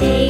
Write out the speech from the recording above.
day.